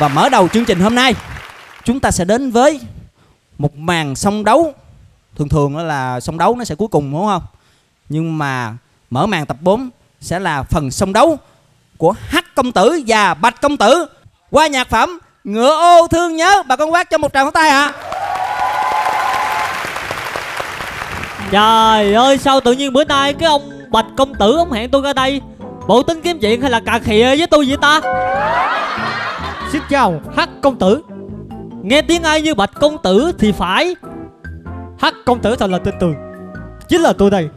Và mở đầu chương trình hôm nay, Chúng ta sẽ đến với Một màn song đấu. Thường thường là song đấu nó sẽ cuối cùng, đúng không? Nhưng mà mở màn tập 4 Sẽ là phần song đấu Của Hắc Công Tử và Bạch Công Tử. Qua nhạc phẩm, Ngựa ô thương nhớ. Bà con quát cho một tràng pháo tay ạ. Trời ơi, sao tự nhiên bữa nay cái ông Bạch công tử, ông hẹn tôi ra đây? Bộ tính kiếm chuyện hay là cà khịa với tôi vậy ta? Xin chào, Hắc công tử Nghe tiếng ai như Bạch công tử thì phải Hắc công tử thật là tin tưởng Chính là tôi đây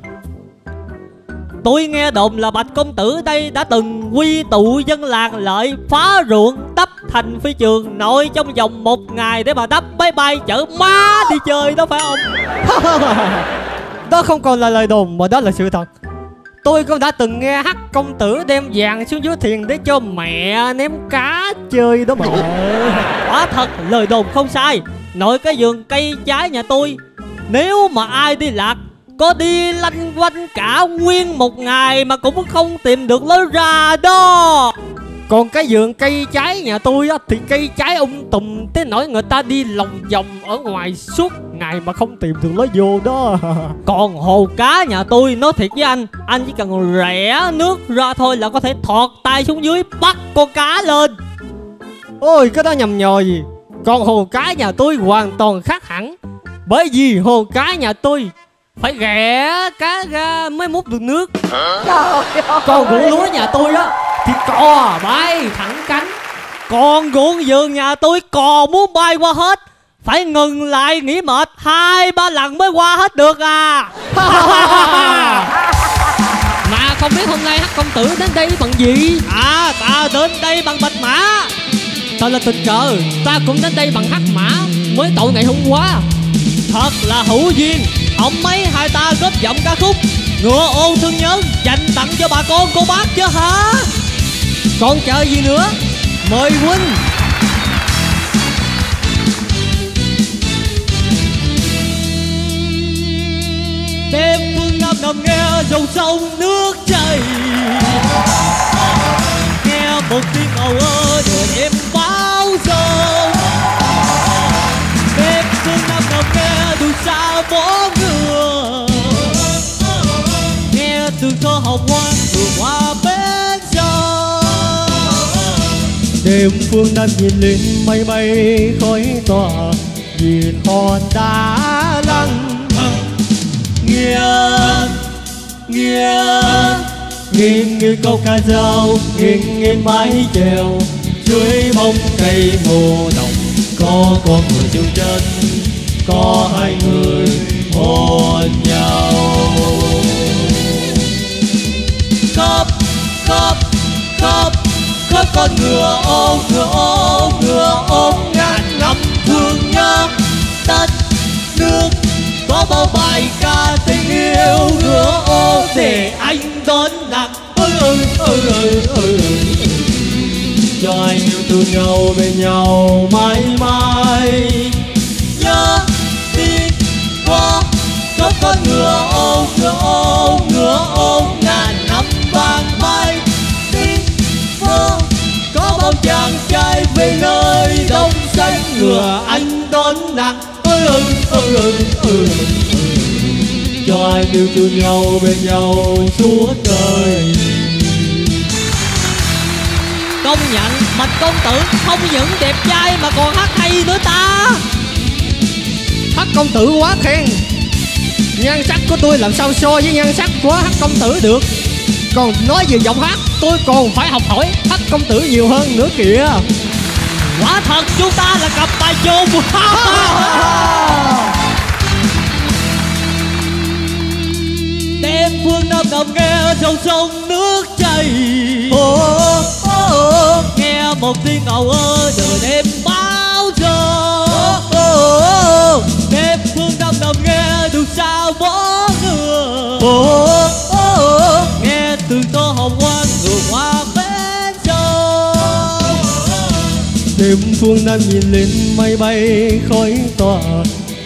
Tôi nghe đồn là Bạch công tử đây đã từng quy tụ dân làng lợi phá ruộng đắp thành phi trường nội trong vòng một ngày để mà đắp máy bay chở má đi chơi đó phải không? đó không còn là lời đồn mà đó là sự thật. Tôi cũng đã từng nghe hắc công tử đem vàng xuống dưới thuyền để cho mẹ ném cá chơi đó mà. Quả thật, lời đồn không sai. Nội cái vườn cây trái nhà tôi, nếu mà ai đi lạc, có đi lanh quanh cả nguyên một ngày mà cũng không tìm được lối ra đó còn cái vườn cây trái nhà tôi á thì cây trái um tùm tới nỗi người ta đi lòng vòng ở ngoài suốt ngày mà không tìm được lối vô đó. Còn hồ cá nhà tôi nói thiệt với anh anh chỉ cần rẽ nước ra thôi là có thể thọt tay xuống dưới bắt con cá lên. Ôi cái đó nhầm nhò gì? Còn hồ cá nhà tôi hoàn toàn khác hẳn. Bởi vì hồ cá nhà tôi phải ghẻ cá ra mới múc được nước. Còn ruộng lúa nhà tôi á thì cò bay thẳng cánh. Còn ruộng vườn nhà tôi cò muốn bay qua hết. Phải ngừng lại nghỉ mệt hai ba lần mới qua hết được à. Mà không biết hôm nay hắc công tử đến đây bằng gì? À ta đến đây bằng bạch mã. Thật là tình cờ ta cũng đến đây bằng hắc mã. Mới tội ngày hôm qua. Thật là hữu duyên ông mấy hai ta góp giọng ca khúc. Ngựa ô thương nhớ dành tặng cho bà con cô bác chứ hả còn chờ gì nữa? Mời huynh đêm phương nam nằm nghe dòng sông nước chảy. Nghe một tiếng ầu ơ. Đêm phương nam nhìn lên mây bay khói tỏa. Nhìn hòn đá lăng nghiêng nghiêng nghiêng nghiêng câu ca dao nghiêng nghiêng mái chèo. Dưới bóng cây mồ đồng, có con người chịu chân, có hai người hôn nhau. Cấp cấp cấp cấp con ngựa ô ngựa ô ngựa ôm ngàn năm thương nhớ. Đất, nước, có bao bài ca tình yêu. Ngựa ô để anh đón nặng ơi ơi ơi ơi ơi cho anh yêu thương nhau bên nhau mãi mãi. Xanh ngựa anh đón nặng ơi ơi ơi ơi ơi cho anh yêu thương nhau bên nhau suốt đời công nhận bạch công tử không những đẹp trai mà còn hát hay nữa ta. Hát công tử quá khen. Nhan sắc của tôi làm sao so với nhan sắc của hát công tử được? Còn nói về giọng hát tôi còn phải học hỏi hát công tử nhiều hơn nữa kìa quả thật chúng ta là cặp tài chôn đêm phương nam nằm nghe dòng sông nước chảy. Ô, ô, ô, nghe một tiếng ngầu ơ nửa đêm bao giờ. Đêm phương nam nằm nghe đêm phương nam nhìn lên mây bay khói tỏa.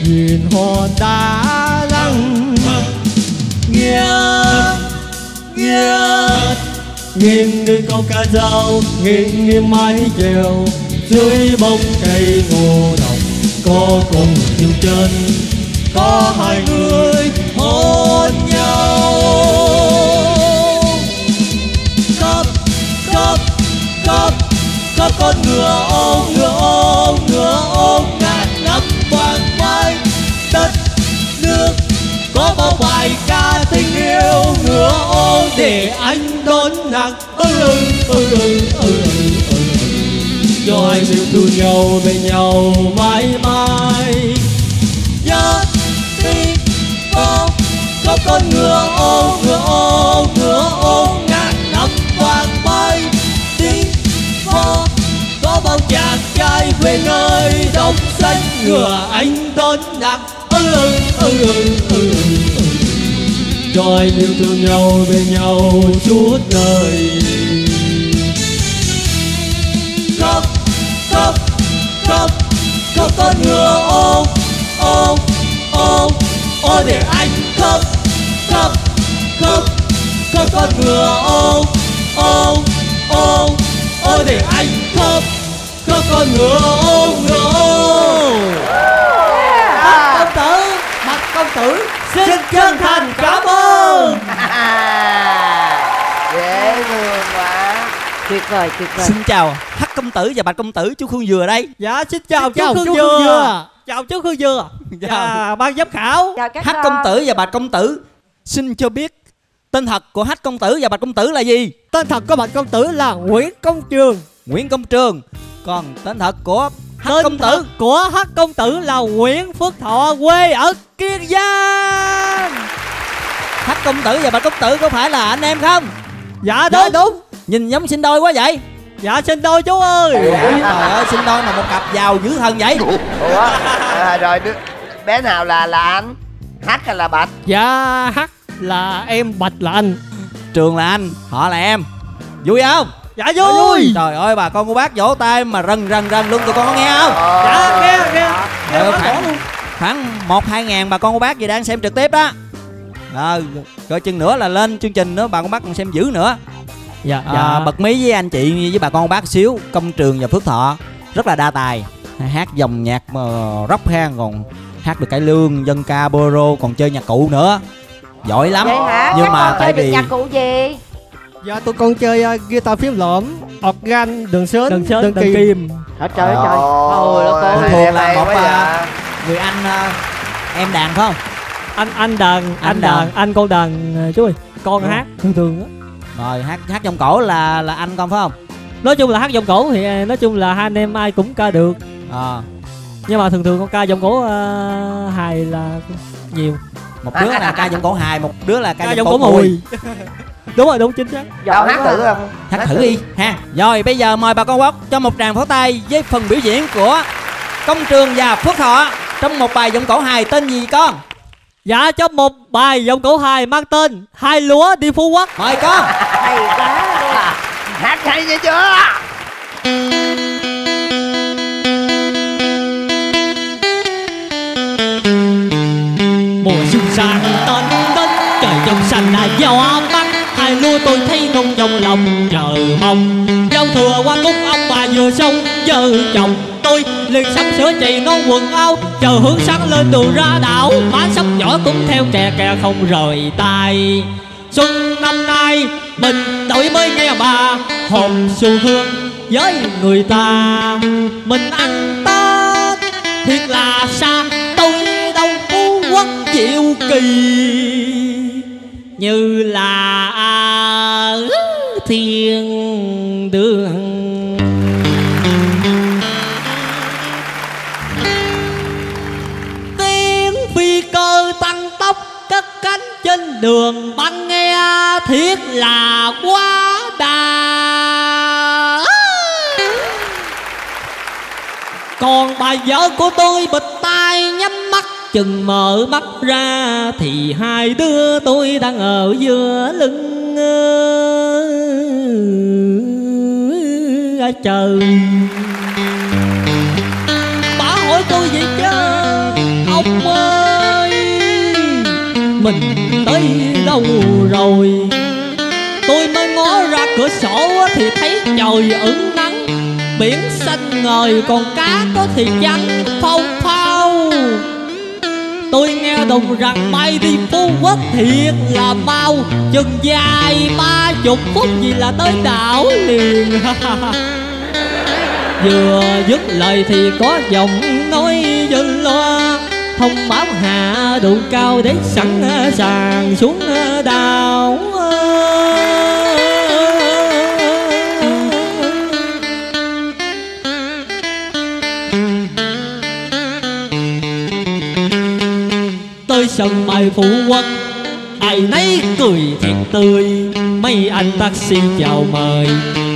Nhìn hoa đá lăng. Nghiêng nghiêng nghiêng đôi câu ca dao nghiêng nghiêng mái chèo. Dưới bóng cây ngô đồng, có cùng người yêu trên có hai người. Đón ơi ơi ơi ơi ơi cho hai yêu thương nhau bên nhau mãi mãi. Nhất đi có có con ngựa ô, ngựa ô, ngựa ô ngàn năm vàng bay. Đi có có bao chàng trai quê nơi đồng xanh ngựa anh đón nặng ơi ơi ơi ơi cho hai yêu thương nhau bên nhau chút đời khóc khóc khóc khóc con ngựa ôm ôm ôm ôm để anh khóc khóc khóc khóc con ngựa ôm ôm ôm ôm để anh khóc khóc con ngựa ôm ngựa ôm bạch công tử bạch công tử xin chân thành cảm ơn. dễ thương quá. Tuyệt vời tuyệt vời. Xin chào hắc công tử và bạch công tử chú khương dừa đây. Dạ xin chào chào chú Khương Dừa. Dừa. chào chú Khương Dừa. Chào. dạ ban giám khảo. Chào các hắc con. công tử và bạch công tử. Xin cho biết tên thật của hắc công tử và bạch công tử là gì? Tên thật của bạch công tử là Nguyễn Công Trường. Nguyễn công trường. Còn tên thật của hắc công tử? của hắc công tử là Nguyễn Phước Thọ quê ở Kiên Giang. Hắc công tử và bạch công tử có phải là anh em không? Dạ đúng. đúng. Nhìn giống sinh đôi quá vậy. Dạ xin đôi chú ơi. Trời ơi sinh đôi mà một cặp giàu dữ thần vậy. Ủa? À, rồi đứa, bé nào là là anh? Hát hay là bạch? Dạ hắc là em bạch là anh. Trường là anh họ là em. Vui không? Dạ vui. Trời ơi bà con cô bác vỗ tay mà rần rần rần luôn. Tụi con có nghe không? Dạ nghe khoảng một hai ngàn bà con cô bác gì đang xem trực tiếp đó. À, rồi chừng nữa là lên chương trình nữa bà con bác còn xem dữ nữa. Dạ à, bật mí với anh chị với bà con cô bác xíu công trường và phước thọ. Rất là đa tài. Hát dòng nhạc mà rock ha còn hát được cải lương dân ca bolero còn chơi nhạc cụ nữa. Giỏi lắm. Vậy hả? Nhưng Các mà con tại chơi được vì nhạc cụ gì? Dạ tụi con chơi uh, guitar phím lõm organ đường sến Đường sến, đường đường kim. kim. trời trời trời. Ôi nó Thường cô là một à, người anh à, em đàn phải không? Anh anh đàn anh, Anh đàn. đàn. anh con đàn ờ, chú ơi con Đúng. hát thường thường á. Rồi hát hát trong cổ là là anh con phải không? Nói chung là hát giọng cổ thì ờ, nói chung là hai anh em ai cũng ca được. À, nhưng mà thường thường con ca giọng cổ uh, hài là nhiều. Một đứa là ca giọng cổ hài một đứa là ca, ca giọng giọng cổ cổ mùi. mùi. Đúng rồi đúng chính xác. Đâu hát thử không? Hát thử. đi. Ha. Rồi bây giờ mời bà con quốc cho một tràng pháo tay với phần biểu diễn của công trường và phước thọ trong một bài giọng cổ hài tên gì con? Dạ trong một bài giọng cổ hài mang tên hai lúa đi phú quốc. Mời con. Hay quá luôn hát hay vậy chưa? Mùa xuân sang đến đến trời trong xanh là gió bắc hai lúa tôi thấy nông trong lòng chờ mong. Giao thừa qua cúc ông bà vừa xong giờ chồng tôi. Liền sắp sửa chị non quần áo, chờ hướng sáng lên đường ra đảo. Má sắp nhỏ cũng theo kè kè không rời tay. Xuân năm nay mình đổi mới nghe bà hồn xu hương với người ta. Mình ăn tết, thiệt là xa, tôi đâu phú quốc diệu kỳ. Như là à, thiên đường. Đường băng nghe thiết là quá đà. Còn bà vợ của tôi bịt tai nhắm mắt, chừng mở mắt ra thì hai đứa tôi đang ở giữa lưng trời bà hỏi tôi vậy chứ? Trời ửng nắng, biển xanh ngời, còn cá có thì trắng phao phao. Tôi nghe đồn rằng bay đi Phú Quốc thiệt là mau, Chừng dài ba chục phút gì là tới đảo liền. Vừa dứt lời thì có giọng nói dân loa, Thông báo hạ độ cao để sẵn sàng xuống đảo. Sân bay Phú quân Ai nấy cười thiệt tươi. Mấy anh taxi chào mời,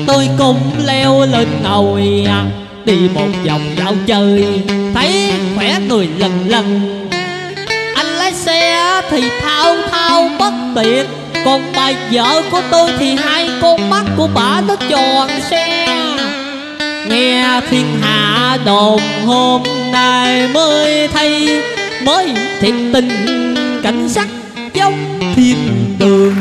Tôi cũng leo lên ngồi à. Đi một vòng dạo chơi, Thấy khỏe người lần lần. Anh lái xe thì thao thao bất tiện Còn bà vợ của tôi thì hai con mắt của bà nó tròn xe. Nghe thiên hạ đồn hôm nay mới thấy, Mới thiệt tình cảnh sắc giống thiên đường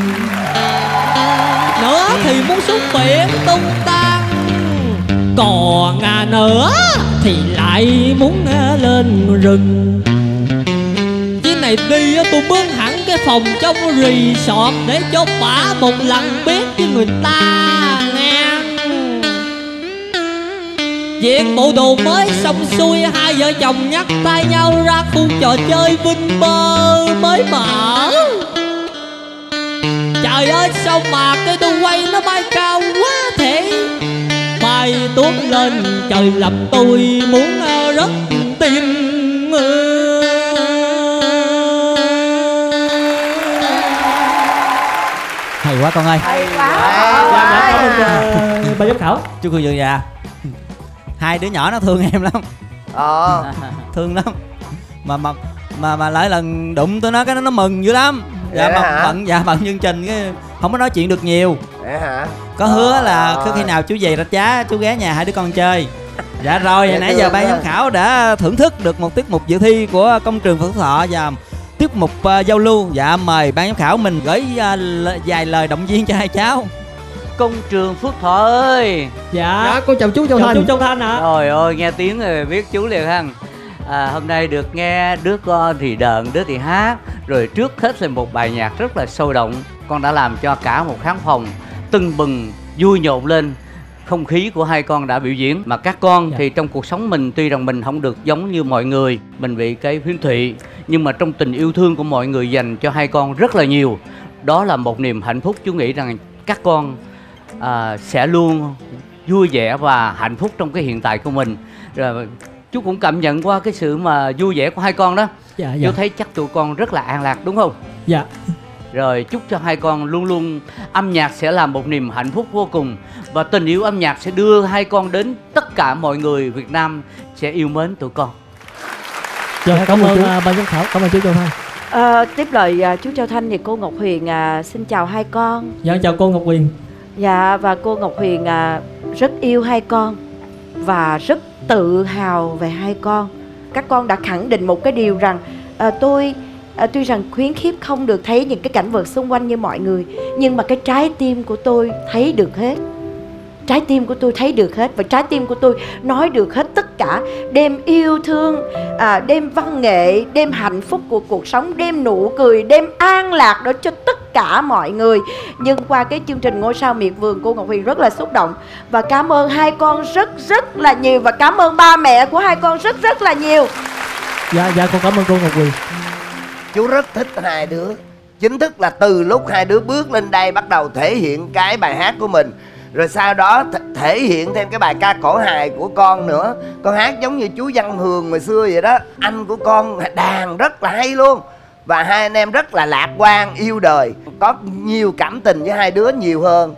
Nữa thì muốn xuống biển tung tăng. Còn à nữa thì lại muốn à, lên rừng. Chứ này đi à, tôi mướn hẳn cái phòng trong resort Để cho bả một lần biết với người ta. Việc bộ đồ mới xong xuôi Hai vợ chồng nhắc tay nhau ra khu trò chơi Vinh Bơ mới mở. Trời ơi sao mà cái tôi quay nó bay cao quá thế? Bay tuốt lên trời lập tôi muốn ờ, rớt tim hay quá con ơi. Hay quá. Dạ, dạ, cảm ơn ờ, bà giám khảo. Chú cưng dường già hai đứa nhỏ nó thương em lắm. Ờ. Thương lắm. Mà mà mà mà lại lần đụng tôi nó cái nó nó mừng dữ lắm. Dạ Vậy hả? bận dạ bận chương trình cái không có nói chuyện được nhiều. Vậy hả? Có hứa là Ờ. cứ khi nào chú về rạch giá chú ghé nhà hai đứa con chơi. Dạ rồi Dễ nãy giờ ban giám khảo đã thưởng thức được một tiết mục dự thi của công trường phước thọ và tiết mục ờ, giao lưu. Dạ mời ban giám khảo mình gửi l- vài lời động viên cho hai cháu công trường Phước Thọ ơi Dạ, dạ con chào chú Châu chào Thành. chú Châu Thanh ạ. Trời ơi nghe tiếng rồi biết chú liền hăng. À, Hôm nay được nghe đứa con thì đờn đứa thì hát. Rồi trước hết là một bài nhạc rất là sôi động. Con đã làm cho cả một khán phòng tưng bừng vui nhộn lên. Không khí của hai con đã biểu diễn. Mà các con Dạ. thì trong cuộc sống mình tuy rằng mình không được giống như mọi người mình bị cái khiếm thị. Nhưng mà trong tình yêu thương của mọi người dành cho hai con rất là nhiều. Đó là một niềm hạnh phúc. Chú nghĩ rằng các con à, sẽ luôn vui vẻ và hạnh phúc trong cái hiện tại của mình. Rồi chú cũng cảm nhận qua cái sự mà vui vẻ của hai con đó. Dạ, dạ, chú thấy chắc tụi con rất là an lạc đúng không? Dạ. Rồi chúc cho hai con luôn luôn âm nhạc sẽ là một niềm hạnh phúc vô cùng và tình yêu âm nhạc sẽ đưa hai con đến tất cả mọi người Việt Nam sẽ yêu mến tụi con. Dạ, cảm cảm ơn chú. à, ban giám khảo, cảm ơn chú Châu Thanh. Ờ, tiếp lời à, chú Châu Thanh thì cô Ngọc Huyền à, xin chào hai con. Dạ, chào cô Ngọc Huyền Dạ và cô Ngọc Huyền à, rất yêu hai con Và rất tự hào về hai con. Các con đã khẳng định một cái điều rằng à, Tôi à, tuy rằng khuyến khiếp không được thấy những cái cảnh vật xung quanh như mọi người Nhưng mà cái trái tim của tôi thấy được hết. Trái tim của tôi thấy được hết Và trái tim của tôi nói được hết tất cả. Đem yêu thương, à, đem văn nghệ, đem hạnh phúc của cuộc sống Đem nụ cười, đem an lạc đó cho tất cả mọi người. Nhưng qua cái chương trình Ngôi sao miệt vườn Cô Ngọc Huyền rất là xúc động. Và cảm ơn hai con rất rất là nhiều. Và cảm ơn ba mẹ của hai con rất rất là nhiều. Dạ, dạ con cảm ơn cô Ngọc Huyền. Chú rất thích hai đứa. Chính thức là từ lúc hai đứa bước lên đây bắt đầu thể hiện cái bài hát của mình. Rồi sau đó th- thể hiện thêm cái bài ca cổ hài của con nữa. Con hát giống như chú văn hường hồi xưa vậy đó. Anh của con đàn rất là hay luôn và hai anh em rất là lạc quan yêu đời có nhiều cảm tình với hai đứa nhiều hơn.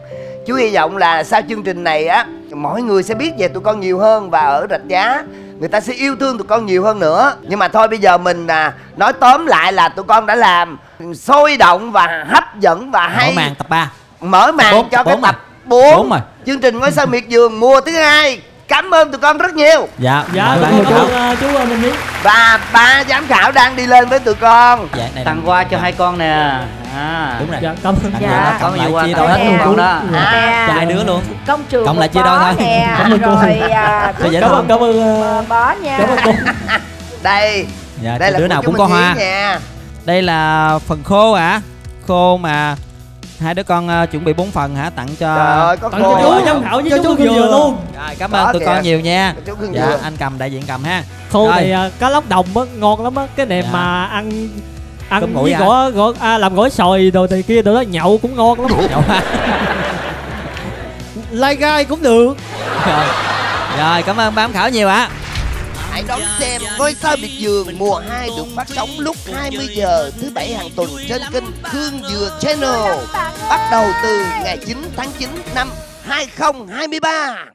Chú hy vọng là sau chương trình này á mỗi người sẽ biết về tụi con nhiều hơn và ở rạch giá. Người ta sẽ yêu thương tụi con nhiều hơn nữa. Nhưng mà thôi bây giờ mình à, nói tóm lại là tụi con đã làm sôi động và hấp dẫn và mở hay. màn tập 3 mở màn bốn, cho cái bốn rồi. tập 4 Bốn rồi. chương trình ngôi sao miệt vườn mùa thứ hai cảm ơn tụi con rất nhiều. Dạ dạ con cảm ơn ờ, chú ờ, Minh Hiếu và ba giám khảo đang đi lên với tụi con. Dạ này tặng quà cho hai con nè. À. đúng rồi. Dạ cảm ơn. Dạ. có cộng nhiều quà lại chia đôi hết luôn. con đó À, cho hai đứa luôn. Công trường Cộng lại chia đôi thôi. Cảm ơn cô. rồi à, cảm ơn cảm ơn bó nha. cảm ơn cô. Đây. Dạ đây là đứa nào cũng có hoa. nha. Đây là phần khô hả? Khô mà hai đứa con ờ, chuẩn bị bốn phần hả? Tặng cho trời ơi có tặng cô cho chú giám khảo với chú Khương Dừa luôn. Rồi cảm ơn tụi kìa. con nhiều nha. Chú dạ anh cầm đại diện cầm ha. Khô Rồi. này à, cá lóc đồng á ngon lắm á. Cái này Dạ. mà ăn ăn với à? gỏi gỏi à, làm gỏi sòi đồ này kia đồ đó nhậu cũng ngon lắm. Nhậu lai gai cũng được. Rồi. Rồi cảm ơn ban giám khảo nhiều ạ Hãy đón xem Ngôi sao Biệt Dường mùa 2 được phát sóng lúc 20 giờ thứ bảy hàng tuần trên kênh Khương Dừa Channel. Bắt đầu từ ngày 9 tháng 9 năm 2023.